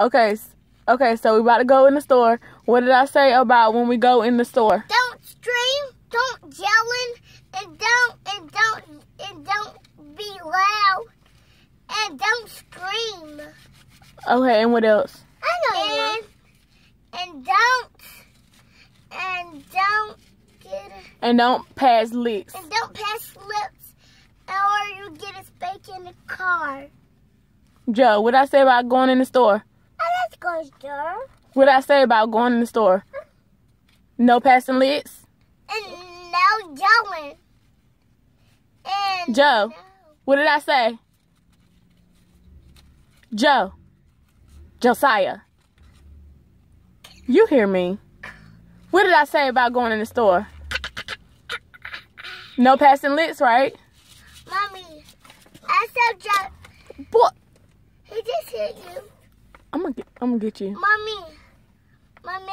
Okay, okay, so we about to go in the store. What did I say about when we go in the store? Don't scream, don't yelling, and don't and don't and don't be loud, and don't scream. Okay, and what else? I know. And and don't and don't get and don't pass licks. And don't pass lips, or you get a spank in the car. Joe, what did I say about going in the store? Goes there. What did I say about going in the store? No passing lids? And no yelling. And Joe, no. what did I say? Joe. Josiah. You hear me. What did I say about going in the store? No passing lips, right? Mommy, I said Joe. What? He just hit you. I'm gonna get, I'm gonna get you. Mommy. Mommy.